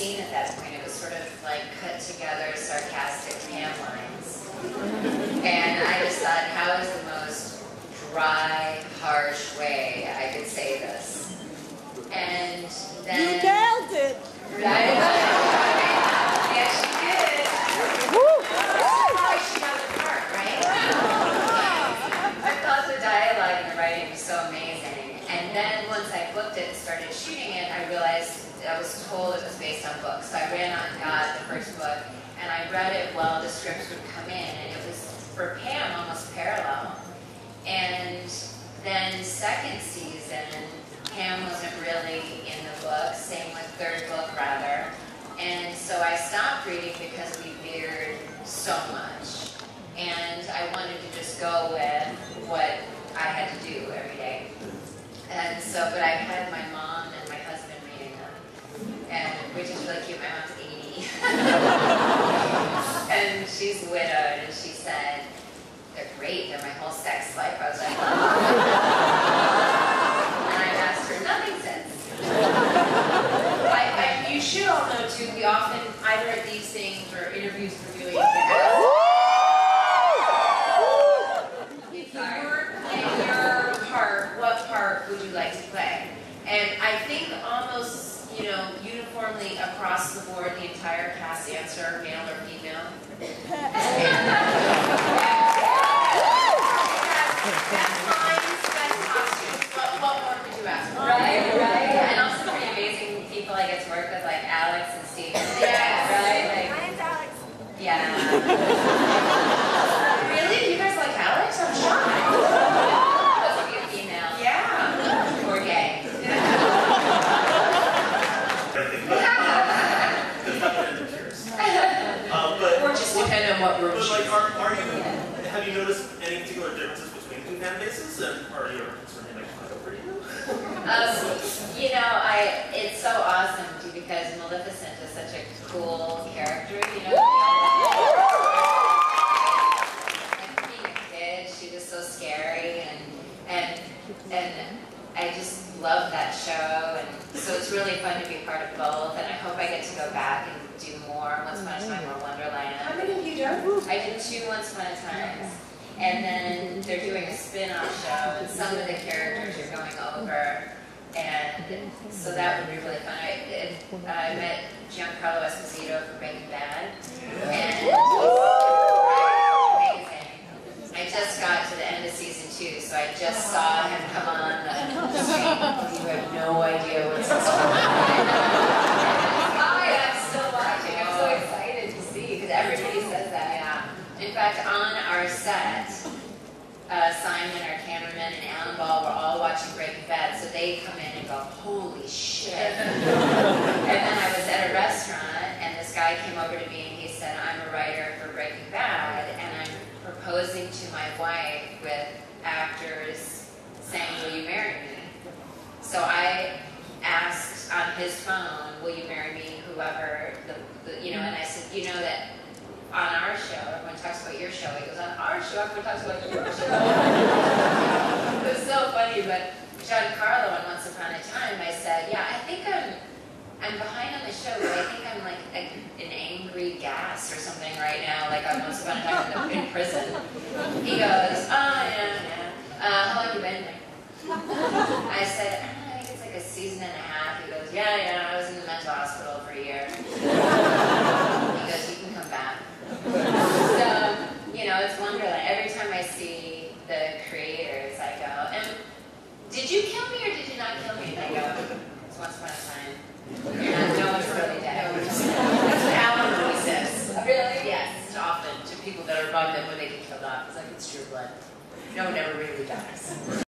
scene at that point. It was sort of like cut together, sarcastic Pam lines. And I just thought, how is the most dry, harsh way I could say this? And then... You nailed it! Right? yeah, she did. That's she got the part, right? I thought the dialogue and the writing was so amazing. And then once I booked it and started shooting it, I realized I was told it was based on books. So I ran and got the first book, and I read it while the scripts would come in, and it was, for Pam, almost parallel. And then second season, Pam wasn't really in the book, same with third book, rather. And so I stopped reading because we veered so much. And I wanted to just go with what I had to do every day. And so, but I had my mom and my husband reading them, and which is really cute. My mom's 80, and she's widowed, and she said, "They're great. They're my whole sex life." I was like, oh. and I asked her nothing since. I, I, you should all know too. We often either at these things or interviews for viewing. If you were in your part, what part would you like to play? And I think almost, you know, uniformly across the entire cast answer, male or female. That's fine, that's costumes. What, what more could you ask for? Right, right. And also pretty amazing people I get to work with, like Alex and Stephen. Yes. Right? Like, My name's Alex. yeah. Really? You guys like Alex? I'm shocked. Supposed to be a female. Yeah. Or gay. Um, but, Or just depend on what room but like, are, are you, have you noticed any particular differences between two fan bases? And are you concerned they might fight over you? Um, you know, I it's so awesome because Maleficent is such a cool character, you know. Like being a kid, she was so scary and and and I just love that show and so it's really fun to be part of both and I hope I get to go back and do more Once Upon a Time or Wonderland. How many have you done? I did two Once Upon a Times, and then they're doing a spin-off show, and some of the characters are going over, and so that would be really fun. I, it, I met Giancarlo Esposito from Breaking Bad, and amazing. I just got to the end of season two, so I just saw him come on the screen. You have no idea what's in store. Hi, I'm still watching. I'm so excited to see because everybody says that. Yeah. In fact, on our set, uh, Simon, our cameraman, and Alan Ball were all watching Breaking Bad, so they come in and go, "Holy shit!" and then I was at a restaurant, and this guy came over to me and he said, "I'm a writer for Breaking Bad, and I'm proposing to my wife with actors saying, "Will you marry me?" So I asked on his phone, "Will you marry me?" Whoever the, the you know, and I said, "You know that on our show, everyone talks about your show." He goes, "On our show, everyone talks about your show." it was so funny, but Giancarlo on Once Upon a Time, I said, "Yeah, I think I'm." I'm behind on the show, but I think I'm like a, an angry gas or something right now, like I'm once upon a time in, prison. He goes, oh yeah, yeah. Uh, how long you been there? I said, I think it's like a season and a half. Yeah, yeah, I was in the mental hospital for a year. He goes, you can come back. So, you know, it's Wonderland. Every time I see the creators, I go, and did you kill me or did you not kill me? And they go, it's once upon a time. You're not, no one's really dead. That's what Alan always says. Really? Yes, often to people that are bugged that when they get killed off. It's like it's true blood. No one ever really dies.